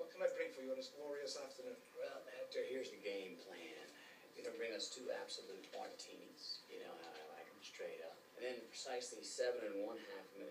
What can I bring for you on this glorious afternoon? Well, Hector, here's the game plan. You're gonna bring us two Absolut martinis. You know how I like them straight up. And then precisely seven and one half minutes.